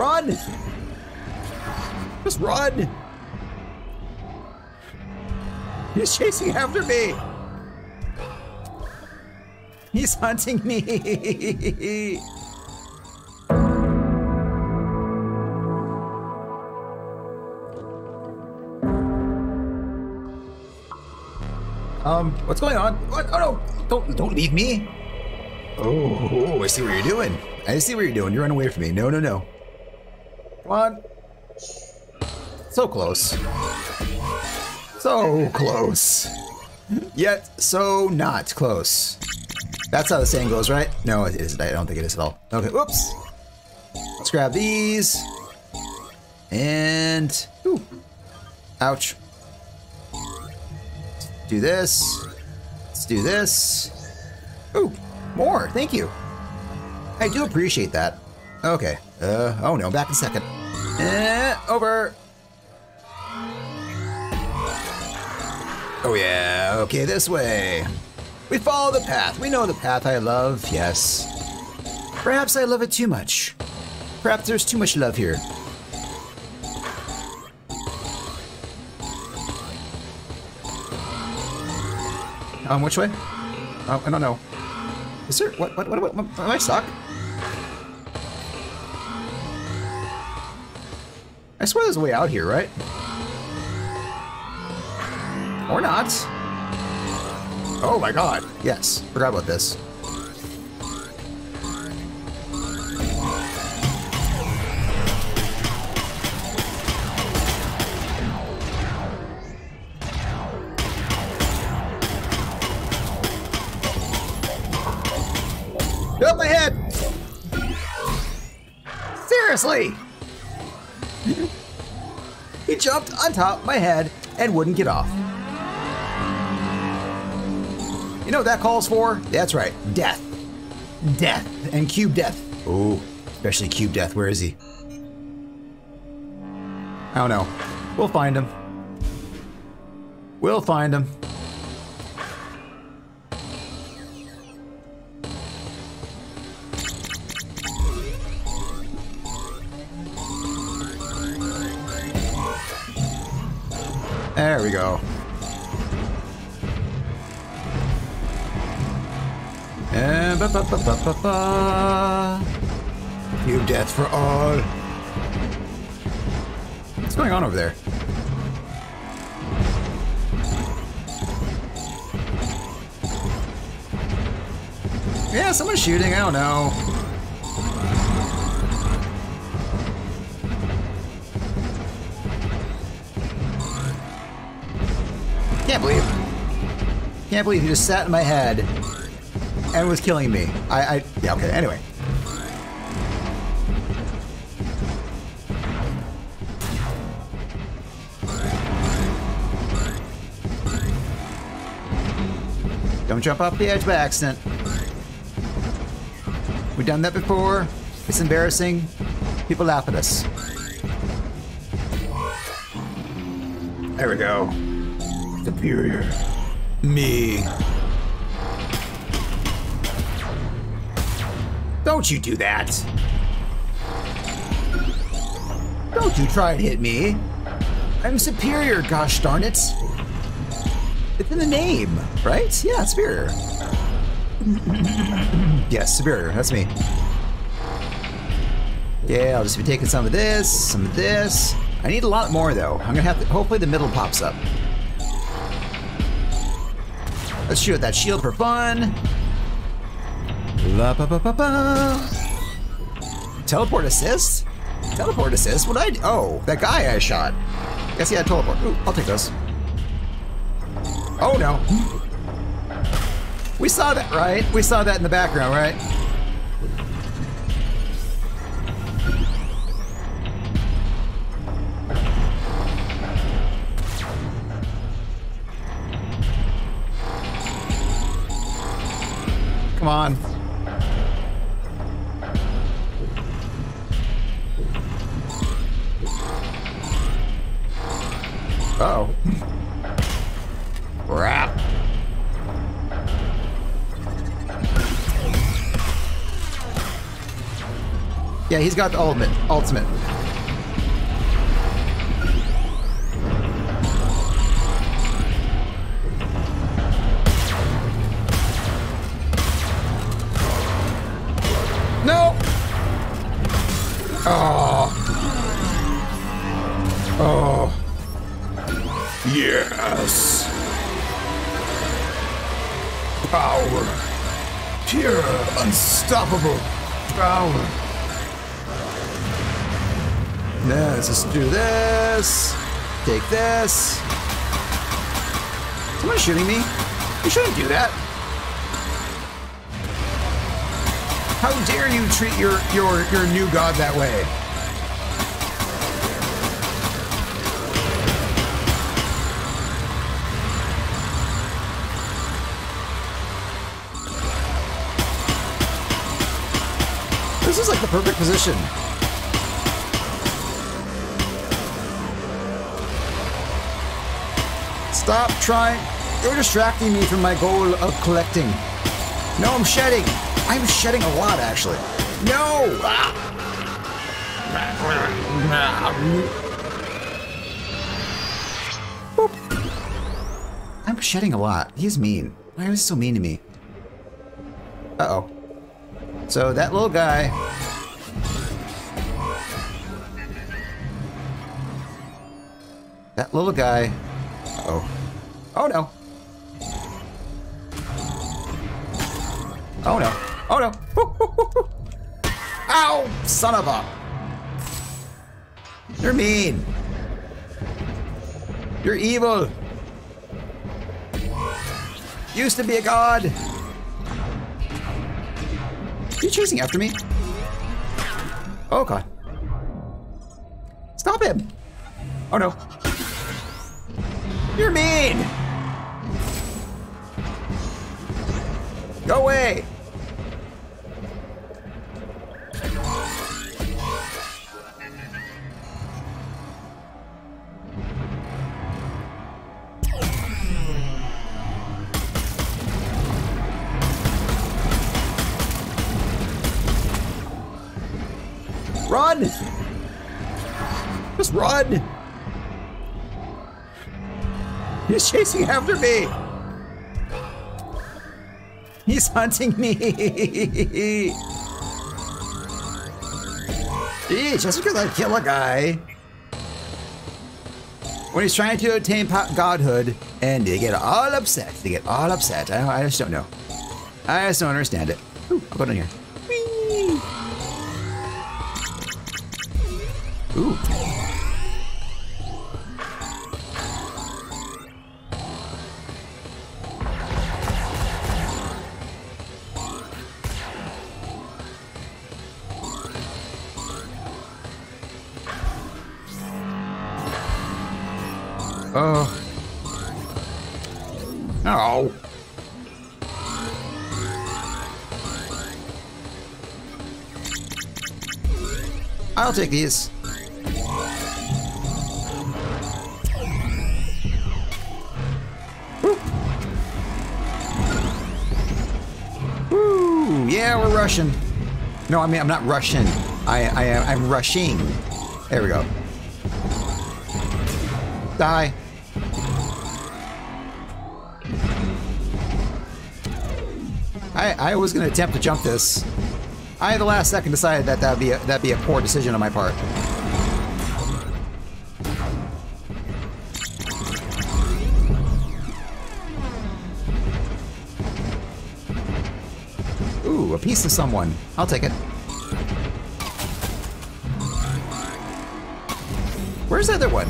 Run! Just run! He's chasing after me! He's hunting me! Um, what's going on? What? Oh no! Don't don't leave me! Oh, I see what you're doing. I see what you're doing. You're running away from me. No, no, no. Come on. So close. So close. Yet so not close. That's how the saying goes, right? No, it isn't. I don't think it is at all. Okay, whoops. Let's grab these. And... Ooh. Ouch. Do this. Let's do this. Ooh, more. Thank you. I do appreciate that. Okay. Uh, oh no, back in a second. Eh, over. Oh yeah, okay, this way. We follow the path. We know the path I love, yes. Perhaps I love it too much. Perhaps there's too much love here. Um, which way? Oh, I don't know. Is there, what, what, what, what, what am I stuck? I swear there's a way out here, right? Or not. Oh my god. Yes, forgot about this. Up! Seriously! Jumped on top of my head and wouldn't get off. You know what that calls for? That's right, death. Death and cube death. Oh, especially cube death. Where is he? I don't know. We'll find him. We'll find him. There we go. And ba ba ba ba. Cube death for all. What's going on over there? Yeah, someone's shooting. I don't know. Can't believe he just sat in my head and was killing me. I, I yeah, okay, anyway. Don't jump off the edge by accident. We've done that before. It's embarrassing. People laugh at us. There we go. Superior. Me. Don't you do that. Don't you try and hit me. I'm superior, gosh darn it. It's in the name, right? Yeah, superior. yes, superior, that's me. Yeah, I'll just be taking some of this, some of this. I need a lot more though. I'm gonna have to, hopefully the middle pops up. Let's shoot that shield for fun. La ba ba ba ba. Teleport assist? Teleport assist? What I? Oh, that guy I shot. Guess he had teleport. Ooh, I'll take those. Oh no. We saw that, right? We saw that in the background, right? On. Uh oh. Crap. Yeah, he's got the ultimate. Ultimate. Oh. Oh. Yes. Power. Pure, unstoppable power. Let's just do this. Take this. Someone shooting me? You shouldn't do that. How dare you treat your your your new god that way? This is like the perfect position. Stop trying. You're distracting me from my goal of collecting. No, I'm shedding. I'm shedding a lot, actually. No! I'm shedding a lot. He's mean. Why is he so mean to me? Uh-oh. So that little guy... That little guy... Uh oh Oh no. Oh no. Oh no. Ow! Son of a... You're mean. You're evil. Used to be a god. Are you chasing after me? Oh god. Stop him. Oh no. You're mean. Go away. Run! Just run! He's chasing after me! He's hunting me! Gee, just because I kill a guy. When he's trying to attain godhood, and they get all upset. They get all upset. I, I just don't know. I just don't understand it. Ooh, I'll go down here. Ooh. Uh. Oh. No. I'll take these. Yeah, we're rushing. No, I mean I'm not rushing. I I I'm rushing. There we go. Die. I, I was going to attempt to jump this. I, at the last second, decided that that'd be a, that'd be a poor decision on my part. Piece of someone. I'll take it. Where's the other one?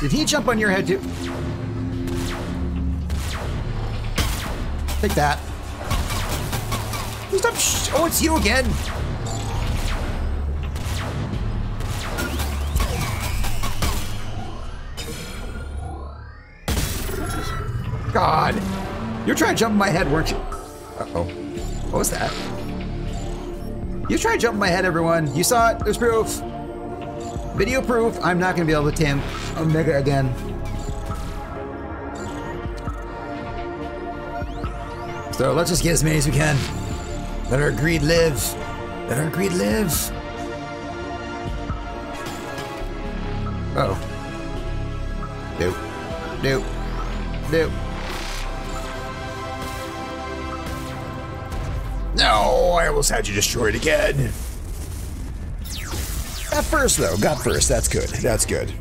Did he jump on your head too? Take that. Stop! oh, it's you again. God, you're trying to jump in my head, weren't you? Uh oh, what was that? You tried to jump in my head, everyone. You saw it. There's proof. Video proof. I'm not going to be able to tame Omega again. So let's just get as many as we can. Let our greed live. Let our greed live. Oh. Nope. Nope. Nope. Almost had you destroyed again. Got first, though. Got first. That's good. That's good.